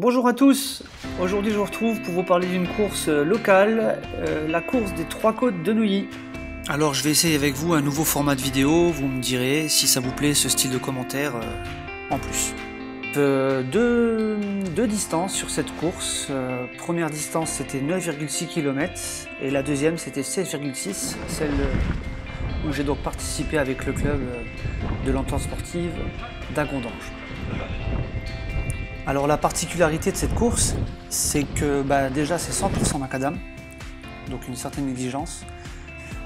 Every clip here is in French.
Bonjour à tous, aujourd'hui je vous retrouve pour vous parler d'une course locale, euh, la course des Trois Côtes de Nouilly. Alors je vais essayer avec vous un nouveau format de vidéo, vous me direz si ça vous plaît ce style de commentaire euh, en plus. Euh, deux, deux, distances sur cette course, euh, première distance c'était 9,6 km et la deuxième c'était 16,6, celle où j'ai donc participé avec le club de l'entente sportive d'Agondange. Alors la particularité de cette course, c'est que bah, déjà c'est 100% macadam, donc une certaine exigence.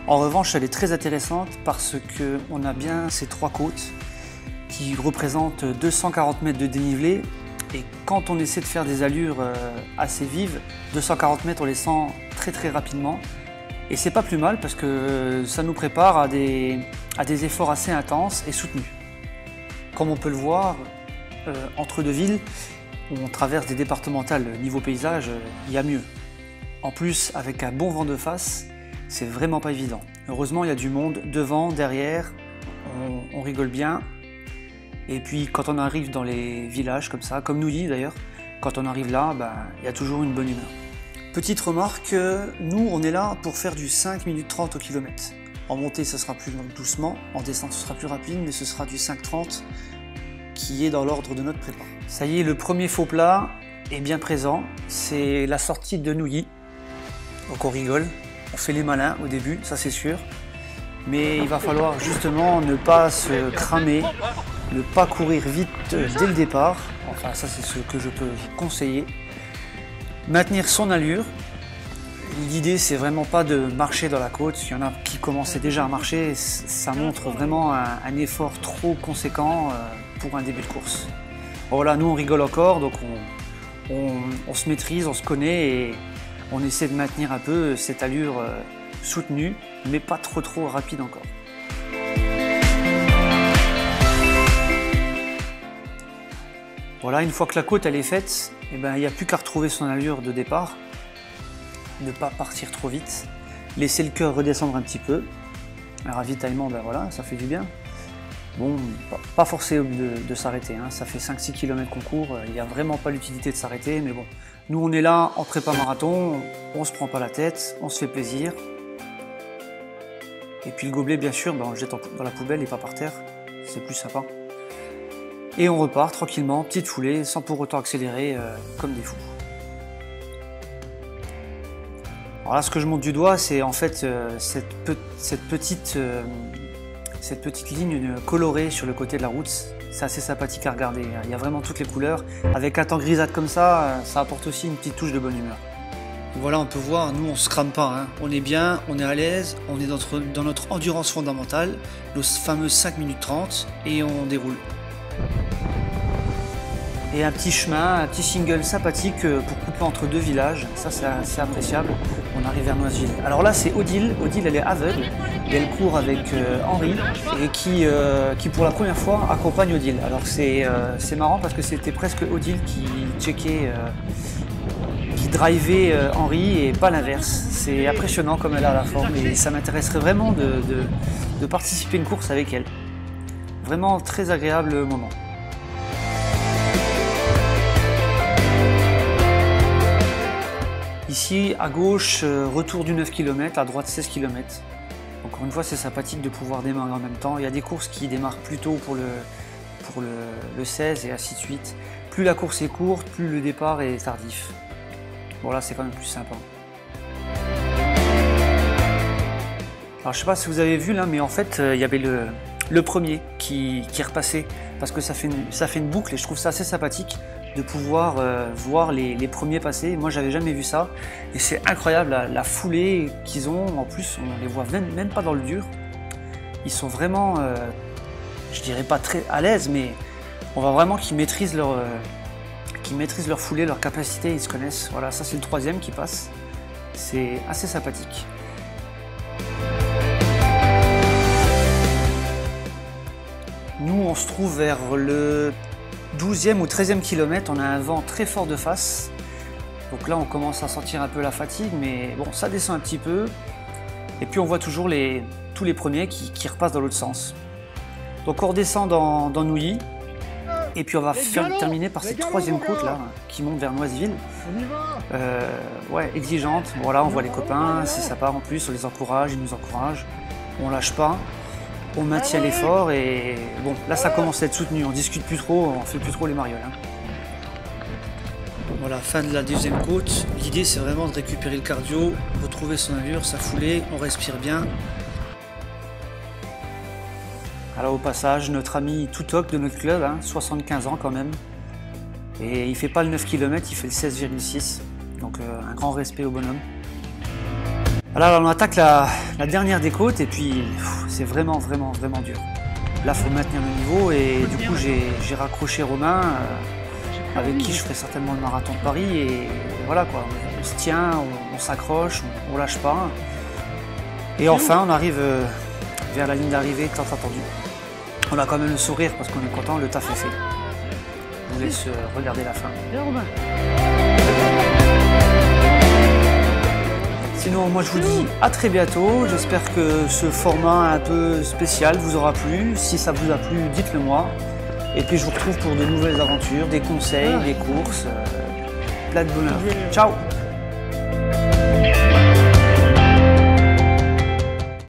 En revanche, elle est très intéressante parce qu'on a bien ces trois côtes qui représentent 240 mètres de dénivelé. Et quand on essaie de faire des allures euh, assez vives, 240 mètres on les sent très très rapidement. Et c'est pas plus mal parce que ça nous prépare à des, efforts assez intenses et soutenus. Comme on peut le voir, euh, entre deux villes, où on traverse des départementales niveau paysage, euh, il y a mieux. En plus, avec un bon vent de face, c'est vraiment pas évident. Heureusement, il y a du monde devant, derrière, on, on, rigole bien. Et puis, quand on arrive dans les villages comme ça, comme Nouilly d'ailleurs, quand on arrive là, ben, il y a toujours une bonne humeur. Petite remarque, nous, on est là pour faire du 5 minutes 30 au kilomètre. En montée, ça sera plus doucement, en descente, ce sera plus rapide, mais ce sera du 5,30 qui est dans l'ordre de notre prépa. Ça y est, le premier faux plat est bien présent. C'est la sortie de Nouilly. Donc on rigole, on fait les malins au début, ça c'est sûr. Mais il va falloir justement ne pas se cramer, ne pas courir vite dès le départ. Enfin, ça c'est ce que je peux vous conseiller. Maintenir son allure. L'idée, c'est vraiment pas de marcher dans la côte. Il y en a qui commençaient déjà à marcher. Ça montre vraiment un, un effort trop conséquent pour un début de course. Voilà, nous on rigole encore, donc on, on, on, se maîtrise, on se connaît et on essaie de maintenir un peu cette allure euh, soutenue, mais pas trop trop rapide encore. Voilà, une fois que la côte elle est faite, eh ben, il n'y a plus qu'à retrouver son allure de départ, ne pas partir trop vite, laisser le cœur redescendre un petit peu. Un ravitaillement, ben voilà, ça fait du bien. Bon, pas forcé de, de s'arrêter, hein. ça fait 5-6 km qu'on court, il n'y a vraiment pas l'utilité de s'arrêter, mais bon, nous on est là en prépa marathon, on se prend pas la tête, on se fait plaisir. Et puis le gobelet, bien sûr, ben, on le jette dans la poubelle et pas par terre, c'est plus sympa. Et on repart tranquillement, petite foulée, sans pour autant accélérer euh, comme des fous. Alors là, ce que je monte du doigt, c'est en fait euh, cette, cette, petite, euh, cette petite ligne colorée sur le côté de la route. C'est assez sympathique à regarder. Il y a vraiment toutes les couleurs. Avec un temps grisâtre comme ça, ça apporte aussi une petite touche de bonne humeur. Voilà, on peut voir, nous on se crame pas, hein. on est bien, on est à l'aise, on est dans notre, dans notre endurance fondamentale, nos fameuses 5 minutes 30, et on déroule et un petit chemin, un petit single sympathique pour couper entre deux villages. Ça, c'est appréciable. On arrive vers Noiseville. Alors là, c'est Odile. Odile, elle est aveugle et elle court avec euh, Henri et qui, euh, qui, pour la première fois, accompagne Odile. Alors c'est euh, marrant parce que c'était presque Odile qui checkait, qui drivait Henri et pas l'inverse. C'est impressionnant comme elle a la forme et ça m'intéresserait vraiment de, de, de participer à une course avec elle. Vraiment très agréable moment. Ici, à gauche, retour du 9 km, à droite 16 km. Encore une fois, c'est sympathique de pouvoir démarrer en même temps. Il y a des courses qui démarrent plus tôt pour le, pour le, le 16 et ainsi de suite. Plus la course est courte, plus le départ est tardif. Bon là, c'est quand même plus sympa. Alors je sais pas si vous avez vu là, mais en fait, il y avait le, le premier qui, qui repassé parce que ça fait, ça fait une boucle et je trouve ça assez sympathique de pouvoir euh, voir les, premiers passer. Moi, j'avais jamais vu ça. Et c'est incroyable la, foulée qu'ils ont. En plus, on les voit même, même, pas dans le dur. Ils sont vraiment, euh, je dirais pas très à l'aise, mais on voit vraiment qu'ils maîtrisent leur, euh, qu'ils maîtrisent leur foulée, leur capacité. Ils se connaissent. Voilà, ça c'est le troisième qui passe. C'est assez sympathique. Nous, on se trouve vers le 12e ou 13e kilomètre, on a un vent très fort de face. Donc là, on commence à sentir un peu la fatigue, mais bon, ça descend un petit peu. Et puis on voit toujours les, tous les premiers qui, qui repassent dans l'autre sens. Donc on redescend dans, dans Nouilly. Et puis on va terminer par cette troisième côte là, qui monte vers Noiseville. Euh, ouais, exigeante. Voilà, on voit les copains, c'est sympa en plus, on les encourage, ils nous encouragent. On lâche pas, on maintient l'effort et bon, là ça commence à être soutenu. On discute plus trop, on fait plus trop les marioles. Hein. Voilà, fin de la deuxième côte. L'idée c'est vraiment de récupérer le cardio, retrouver son allure, sa foulée, on respire bien, alors au passage, notre ami Toutok de notre club, 75 hein, ans quand même, et il fait pas le 9 km, il fait le 16,6. Donc euh, un grand respect au bonhomme. Alors on attaque la, dernière des côtes et puis c'est vraiment vraiment vraiment dur. Là faut maintenir le niveau et du coup j'ai raccroché Romain euh, avec qui je ferai certainement le marathon de Paris et voilà quoi, on se tient, on, s'accroche, on, lâche pas. Et enfin on arrive euh, vers la ligne d'arrivée tant attendu. On a quand même le sourire parce qu'on est content, le taf est fait. Je vous laisse euh, regarder la fin. Sinon, moi je vous dis à très bientôt. J'espère que ce format un peu spécial vous aura plu. Si ça vous a plu, dites-le moi. Et puis je vous retrouve pour de nouvelles aventures, des conseils, des courses. Euh, plein de bonheur. Ciao